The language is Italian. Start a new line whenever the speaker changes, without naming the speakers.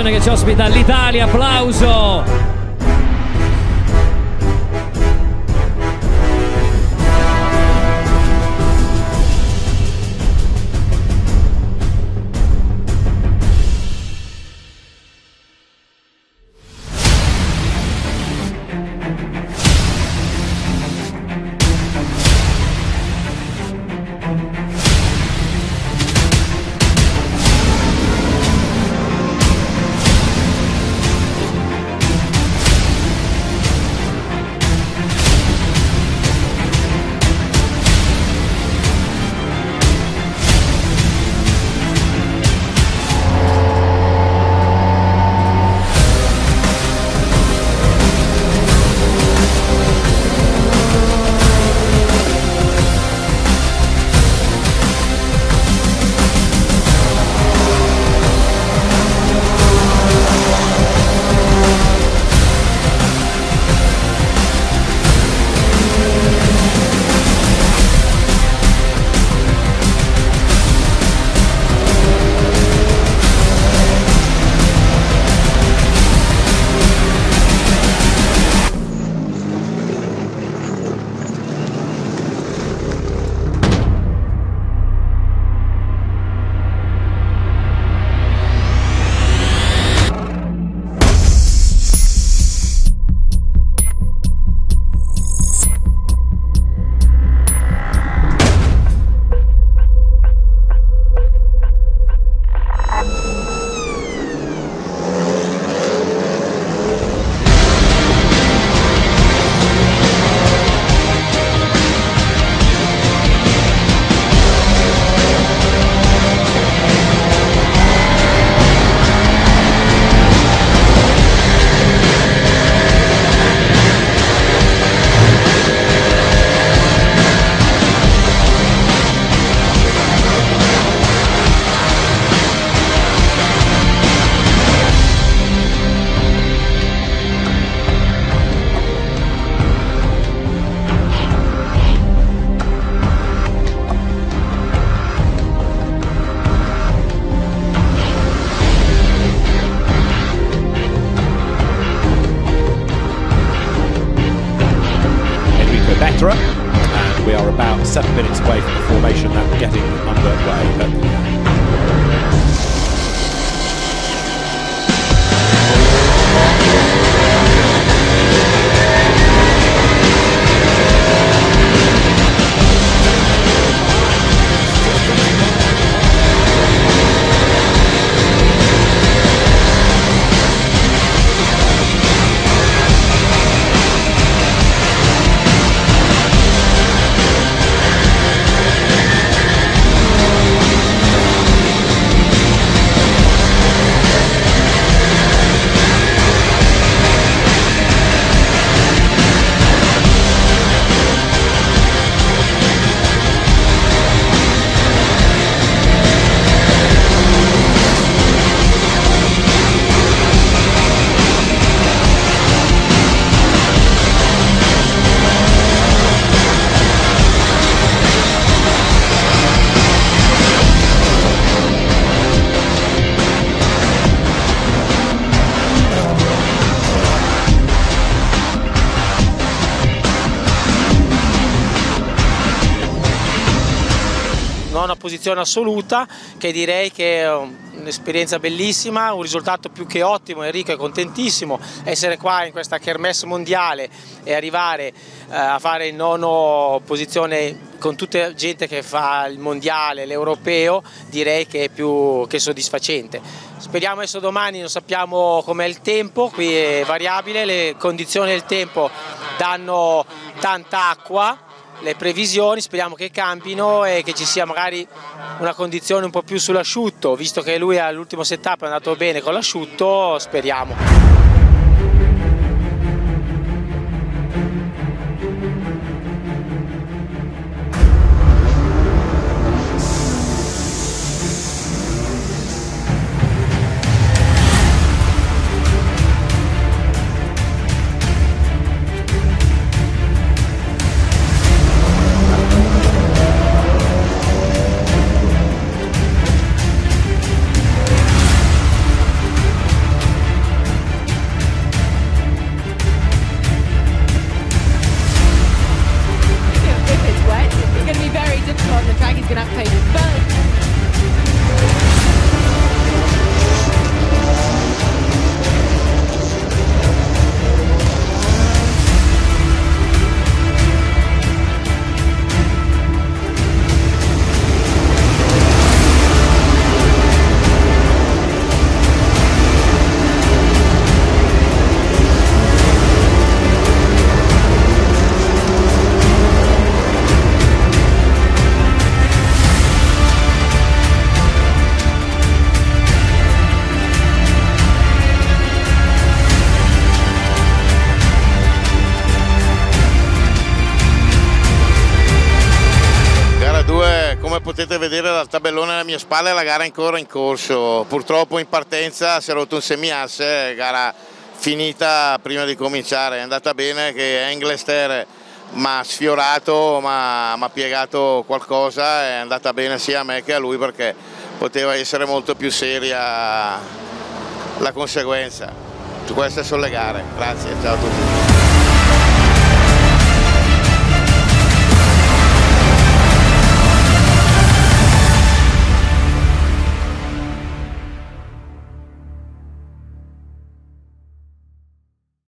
nazione che ci ospita l'Italia, applauso!
We are about seven minutes away from the formation that we're getting underway. But
nona posizione assoluta che direi che è un'esperienza bellissima, un risultato più che ottimo, Enrico è contentissimo, essere qua in questa kermesse mondiale e arrivare eh, a fare il nono posizione con tutta gente che fa il mondiale, l'europeo, direi che è più che soddisfacente. Speriamo adesso domani, non sappiamo com'è il tempo, qui è variabile, le condizioni del tempo danno tanta acqua, le previsioni, speriamo che cambino e che ci sia magari una condizione un po' più sull'asciutto, visto che lui all'ultimo setup è andato bene con l'asciutto, speriamo.
Come potete vedere dal tabellone alle mie spalle la gara è ancora in corso, purtroppo in partenza si è rotto un semiasse, gara finita prima di cominciare, è andata bene che Englester mi ha sfiorato, mi ha piegato qualcosa, è andata bene sia a me che a lui perché poteva essere molto più seria la conseguenza. Queste sono le gare, grazie, ciao a tutti.